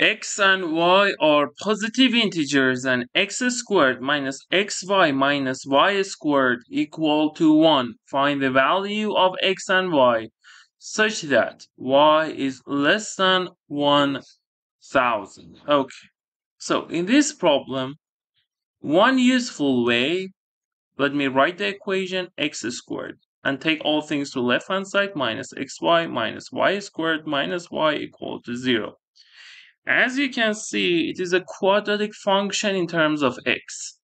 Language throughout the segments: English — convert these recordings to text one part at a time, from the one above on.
x and y are positive integers and x squared minus xy minus y squared equal to 1. Find the value of x and y such that y is less than 1000. Okay, so in this problem, one useful way, let me write the equation x squared and take all things to left hand side minus xy minus y squared minus y equal to 0. As you can see, it is a quadratic function in terms of x.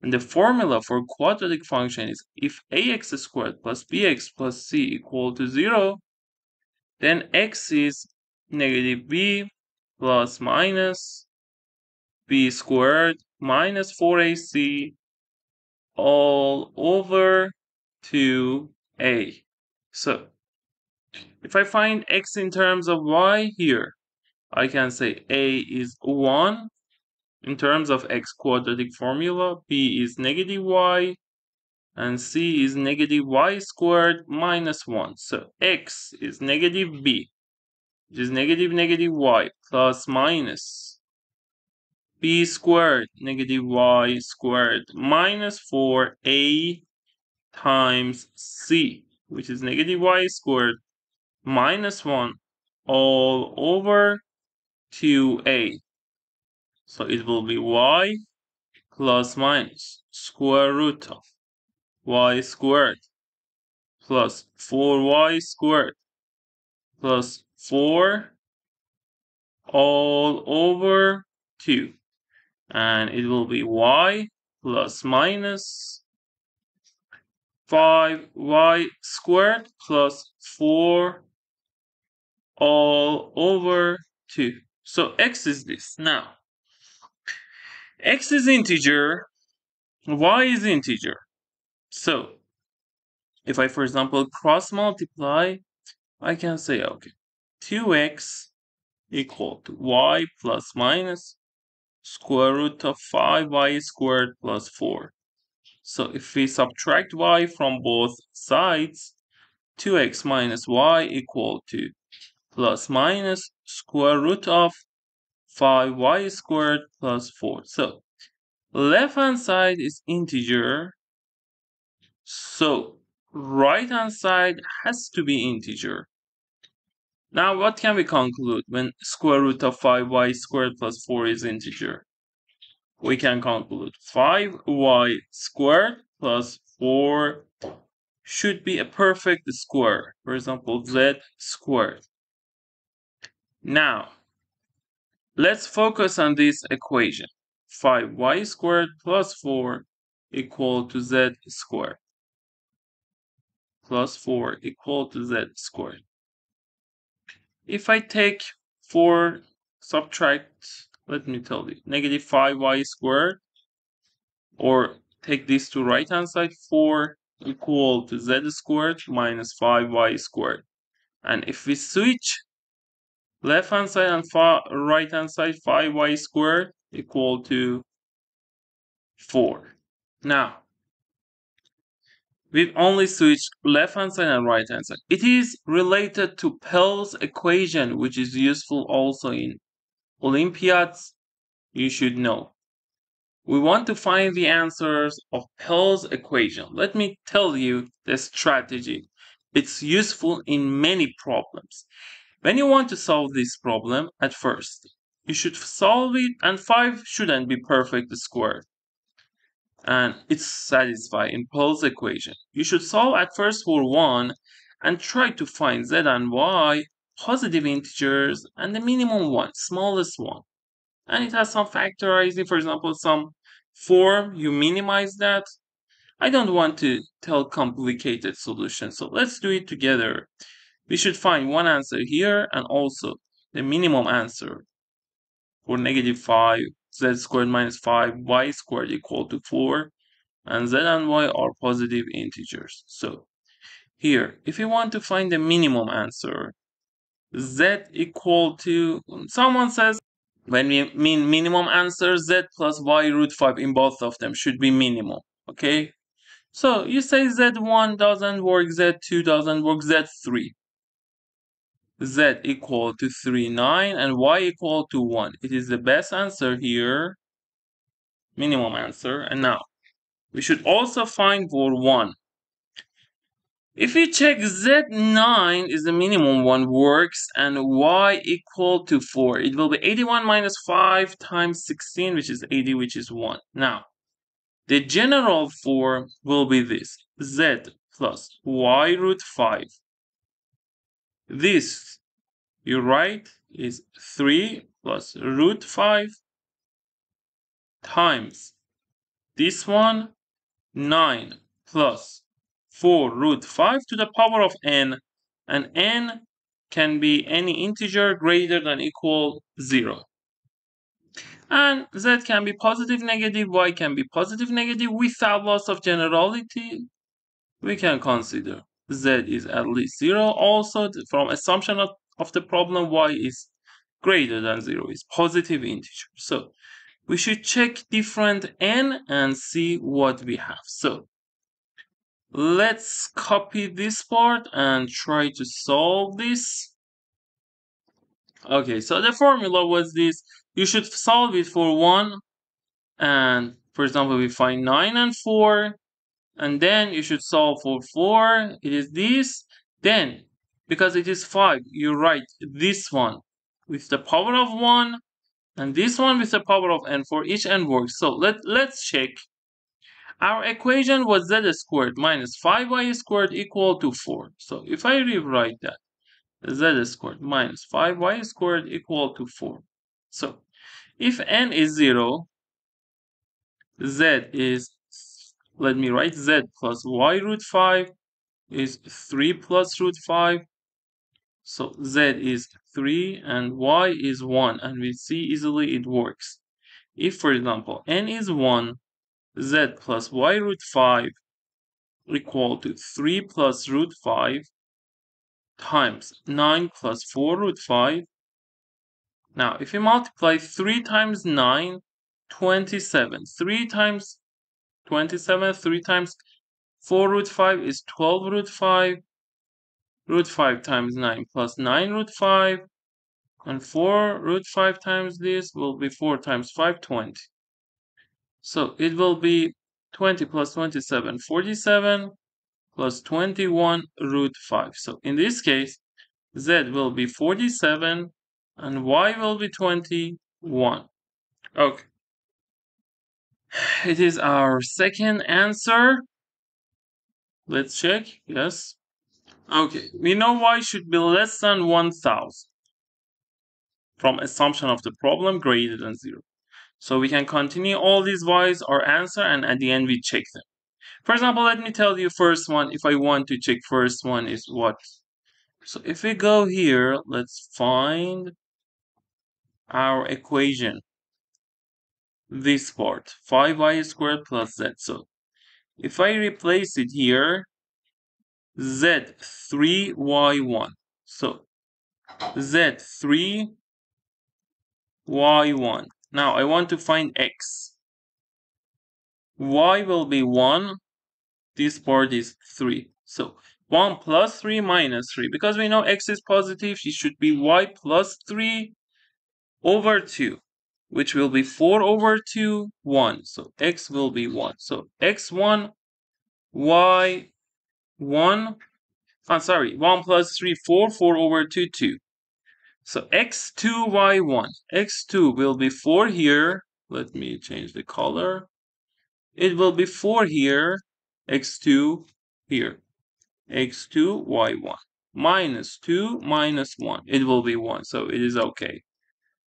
And the formula for quadratic function is if ax squared plus bx plus c equal to 0, then x is negative b plus minus b squared minus 4ac all over 2a. So, if I find x in terms of y here, I can say a is 1 in terms of x quadratic formula, b is negative y, and c is negative y squared minus 1. So x is negative b, which is negative negative y plus minus b squared negative y squared minus 4a times c, which is negative y squared minus 1 all over 2a. So it will be y plus minus square root of y squared plus 4y squared plus 4 all over 2. And it will be y plus minus 5y squared plus 4 all over 2. So x is this. Now, x is integer, y is integer. So, if I, for example, cross multiply, I can say, okay, 2x equal to y plus minus square root of 5y squared plus 4. So if we subtract y from both sides, 2x minus y equal to plus minus square root of 5y squared plus 4. So left hand side is integer. So right hand side has to be integer. Now what can we conclude when square root of 5y squared plus 4 is integer? We can conclude 5y squared plus 4 should be a perfect square. For example, z squared. Now, let's focus on this equation. 5y squared plus 4 equal to z squared. Plus 4 equal to z squared. If I take 4, subtract, let me tell you, negative 5y squared, or take this to right hand side, 4 equal to z squared minus 5y squared. And if we switch left hand side and right hand side 5y squared equal to 4. Now, we've only switched left hand side and right hand side. It is related to Pell's equation, which is useful also in Olympiads. You should know. We want to find the answers of Pell's equation. Let me tell you the strategy. It's useful in many problems. When you want to solve this problem at first, you should solve it and 5 shouldn't be perfect squared. And it's satisfied in Pell's equation. You should solve at first for 1 and try to find z and y positive integers and the minimum one, smallest one. And it has some factorizing, for example, some form, you minimize that. I don't want to tell complicated solutions, so let's do it together we should find one answer here and also the minimum answer for negative 5 z squared minus 5 y squared equal to 4 and z and y are positive integers. So here, if you want to find the minimum answer, z equal to, someone says, when we mean minimum answer, z plus y root 5 in both of them should be minimum, okay? So you say z1 doesn't work, z2 doesn't work, z3. Z equal to 3, 9, and y equal to 1. It is the best answer here, minimum answer. And now, we should also find for 1. If we check z9 is the minimum one works and y equal to 4, it will be 81 minus 5 times 16, which is 80, which is 1. Now, the general form will be this, z plus y root 5 this, you write, is 3 plus root 5 times this one, 9 plus 4 root 5 to the power of n, and n can be any integer greater than equal 0. And z can be positive, negative, y can be positive, negative without loss of generality. We can consider z is at least 0. Also, from assumption of, of the problem, y is greater than 0, is positive integer. So, we should check different n and see what we have. So, let's copy this part and try to solve this. Okay, so the formula was this. You should solve it for 1 and for example we find 9 and 4 and then you should solve for 4 it is this then because it is 5 you write this one with the power of 1 and this one with the power of n for each n works. So let, let's check. Our equation was z squared minus 5y squared equal to 4 so if I rewrite that z squared minus 5y squared equal to 4 so if n is 0 z is let me write z plus y root 5 is 3 plus root 5. So z is 3 and y is 1 and we see easily it works. If for example n is 1, z plus y root 5 equal to 3 plus root 5 times 9 plus 4 root 5. Now if you multiply 3 times 9, 27. 3 times 27, 3 times 4 root 5 is 12 root 5. Root 5 times 9 plus 9 root 5. And 4 root 5 times this will be 4 times 5, 20. So it will be 20 plus 27, 47 plus 21 root 5. So in this case, z will be 47 and y will be 21. Okay. It is our second answer. Let's check. Yes. Okay. We know y should be less than 1000 from assumption of the problem greater than 0. So we can continue all these y's our answer and at the end we check them. For example, let me tell you first one. If I want to check first one is what? So if we go here, let's find our equation this part 5y squared plus z. So if I replace it here z 3y1 so z 3 y1 now I want to find x. Y will be 1 this part is 3 so 1 plus 3 minus 3 because we know x is positive it should be y plus 3 over 2 which will be 4 over 2, 1. So x will be 1. So x1, y 1, I'm sorry, 1 plus 3, 4, 4 over 2, 2. So x2, y1. x2 will be 4 here. Let me change the color. It will be 4 here, x2 here. x2, y1. Minus 2, minus 1. It will be 1, so it is okay.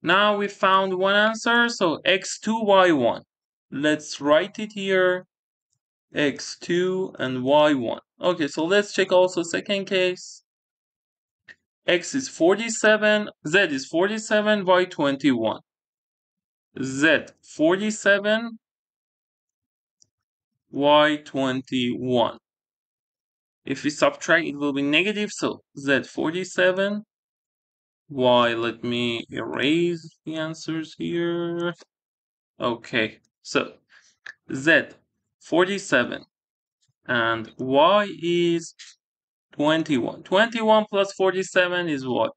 Now we found one answer, so x2, y1. Let's write it here, x2 and y1. Okay, so let's check also second case. x is 47, z is 47, y 21. z 47, y 21. If we subtract, it will be negative, so z 47, why let me erase the answers here okay so z 47 and y is 21. 21 plus 47 is what?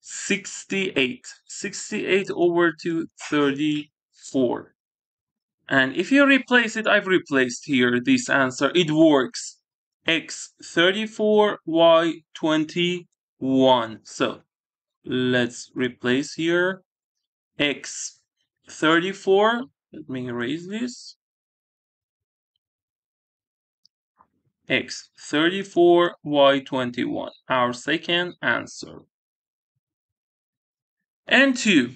68. 68 over to 34. And if you replace it, I've replaced here this answer. It works. X 34, Y 21. So let's replace here X 34. Let me erase this. X 34, Y 21. Our second answer. And 2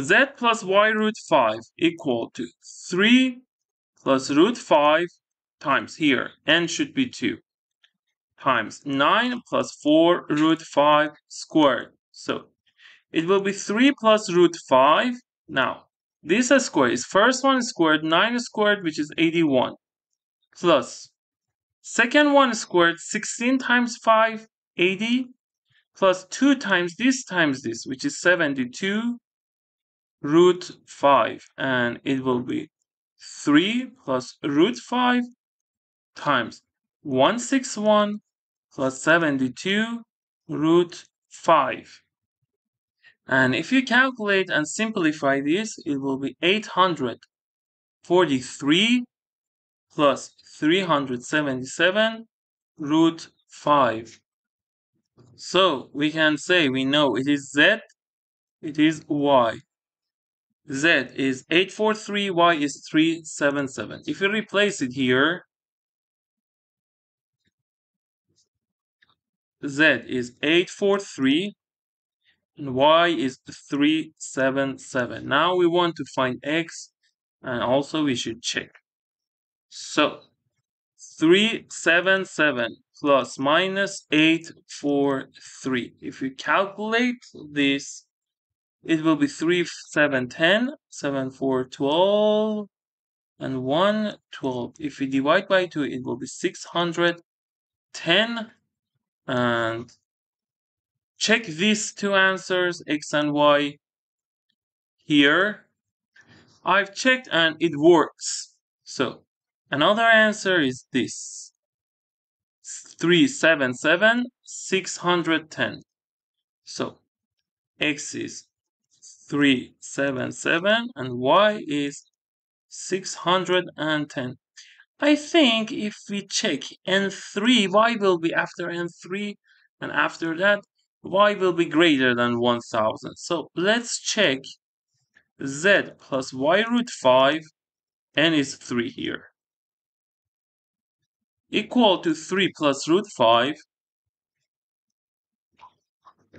z plus y root 5 equal to 3 plus root 5 times here, n should be 2, times 9 plus 4 root 5 squared. So it will be 3 plus root 5. Now, this is squared is first one squared, 9 squared, which is 81, plus second one squared, 16 times 5, 80, plus 2 times this times this, which is 72 root 5 and it will be 3 plus root 5 times 161 plus 72 root 5 and if you calculate and simplify this it will be 843 plus 377 root 5 so we can say we know it is z it is y. Z is 843, Y is 377. If you replace it here, Z is 843 and Y is 377. Now we want to find X and also we should check. So 377 plus minus 843. If we calculate this, it will be 3, 7, 10, 7, 4, 12, and 1, 12. If we divide by 2, it will be 610. And check these two answers, x and y, here. I've checked and it works. So, another answer is this. 377, 610. So, x is 377 and y is 610. I think if we check n3, y will be after n3 and after that y will be greater than 1000. So let's check z plus y root 5 n is 3 here equal to 3 plus root 5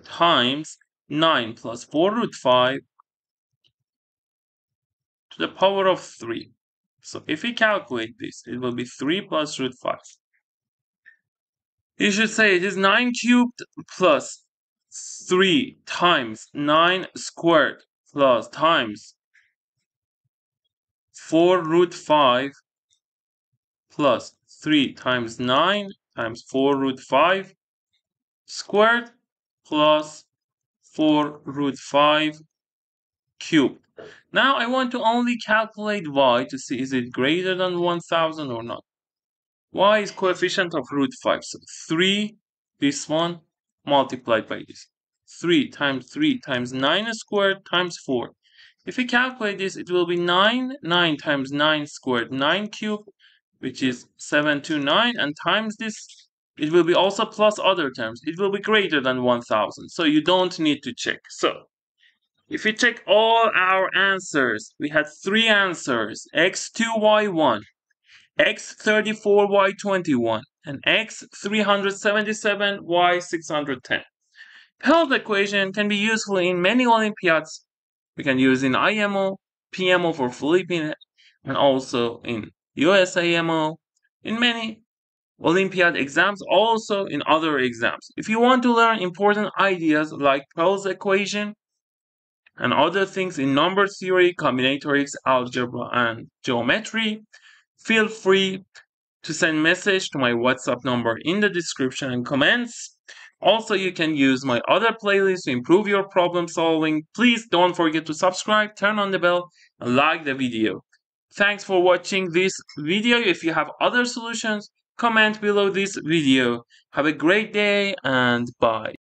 times 9 plus 4 root 5 to the power of 3. So if we calculate this, it will be 3 plus root 5. You should say it is 9 cubed plus 3 times 9 squared plus times 4 root 5 plus 3 times 9 times 4 root 5 squared plus 4 root 5 cubed. Now I want to only calculate y to see is it greater than 1000 or not. y is coefficient of root 5. So 3, this one, multiplied by this. 3 times 3 times 9 squared times 4. If we calculate this, it will be 9. 9 times 9 squared, 9 cubed, which is 729. And times this it will be also plus other terms. It will be greater than 1000. So you don't need to check. So if we check all our answers, we had three answers, x2y1, x34y21, and x377y610. Pell equation can be useful in many Olympiads. We can use in IMO, PMO for Philippines, and also in USAMO, in many Olympiad exams, also in other exams. If you want to learn important ideas like Pell's equation and other things in number theory, combinatorics, algebra, and geometry, feel free to send message to my WhatsApp number in the description and comments. Also, you can use my other playlist to improve your problem solving. Please don't forget to subscribe, turn on the bell, and like the video. Thanks for watching this video. If you have other solutions, comment below this video. Have a great day and bye.